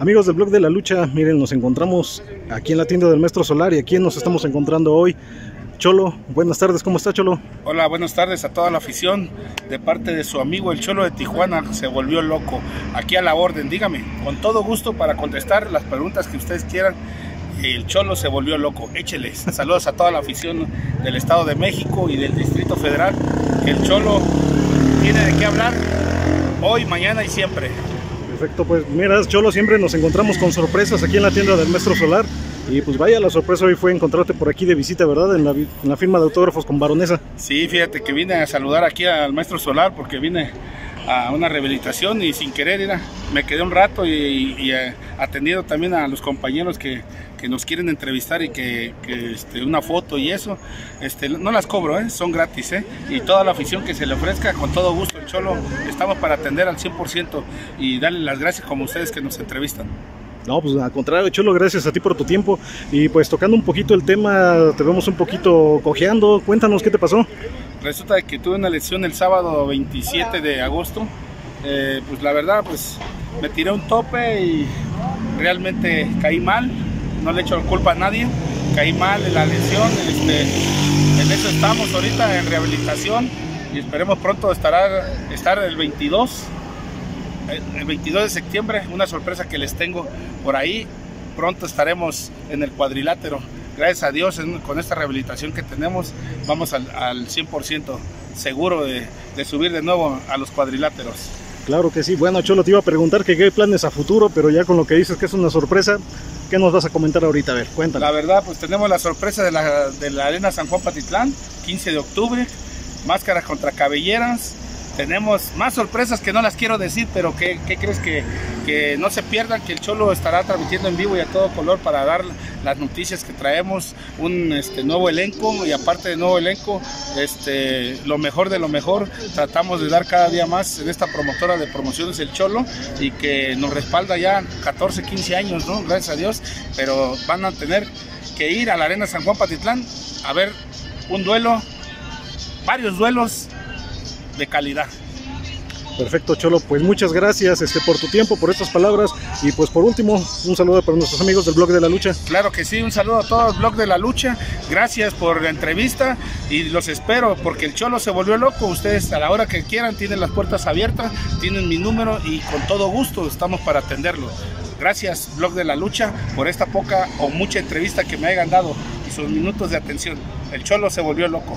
Amigos del blog de la lucha, miren, nos encontramos aquí en la tienda del Maestro Solar y aquí nos estamos encontrando hoy. Cholo, buenas tardes, ¿cómo está Cholo? Hola, buenas tardes a toda la afición de parte de su amigo el Cholo de Tijuana, se volvió loco. Aquí a la orden, dígame, con todo gusto para contestar las preguntas que ustedes quieran. El Cholo se volvió loco, écheles. Saludos a toda la afición del Estado de México y del Distrito Federal. El Cholo tiene de qué hablar hoy, mañana y siempre. Perfecto, pues mira, Cholo, siempre nos encontramos con sorpresas aquí en la tienda del Maestro Solar. Y pues vaya, la sorpresa hoy fue encontrarte por aquí de visita, ¿verdad? En la, firma de autógrafos con Baronesa. Sí, fíjate que vine a saludar aquí al Maestro Solar porque vine a una rehabilitación y sin querer era, me quedé un rato y, y, eh, atendido también a los compañeros que, que nos quieren entrevistar y que, que este, una foto y eso, este, no las cobro, ¿eh? son gratis ¿eh? y toda la afición que se le ofrezca, con todo gusto, el Cholo, estamos para atender al 100% y darle las gracias como ustedes que nos entrevistan. No, pues al contrario, Cholo, gracias a ti por tu tiempo. Y pues tocando un poquito el tema, te vemos un poquito cojeando. Cuéntanos qué te pasó. Resulta que tuve una lesión el sábado 27 de agosto. Eh, pues la verdad, pues me tiré un tope y realmente caí mal. No le echo culpa a nadie. Caí mal en la lesión. Este, en eso estamos ahorita en rehabilitación y esperemos pronto estar el 22 el 22 de septiembre, una sorpresa que les tengo por ahí. Pronto estaremos en el cuadrilátero. Gracias a Dios, con esta rehabilitación que tenemos, vamos al, al 100% seguro de, de, subir de nuevo a los cuadriláteros. Claro que sí. Bueno, Cholo, te iba a preguntar que qué planes a futuro, pero ya con lo que dices que es una sorpresa, ¿qué nos vas a comentar ahorita? A ver, cuéntame. La verdad, pues tenemos la sorpresa de la, de la Arena San Juan Patitlán, 15 de octubre, máscaras contra cabelleras, tenemos más sorpresas que no las quiero decir, pero ¿qué, qué crees que, que, no se pierdan? Que el Cholo estará transmitiendo en vivo y a todo color para dar las noticias que traemos, un este, nuevo elenco y aparte de nuevo elenco, este, lo mejor de lo mejor. Tratamos de dar cada día más en esta promotora de promociones El Cholo y que nos respalda ya 14, 15 años, ¿no? Gracias a Dios, pero van a tener que ir a la Arena San Juan Patitlán a ver un duelo, varios duelos de calidad. Perfecto, Cholo. Pues muchas gracias este, por tu tiempo, por estas palabras. Y pues por último, un saludo para nuestros amigos del Blog de la Lucha. Claro que sí, un saludo a todo el Blog de la Lucha. Gracias por la entrevista y los espero porque el Cholo se volvió loco. Ustedes a la hora que quieran tienen las puertas abiertas, tienen mi número y con todo gusto estamos para atenderlo. Gracias, Blog de la Lucha, por esta poca o mucha entrevista que me hayan dado y sus minutos de atención. El Cholo se volvió loco.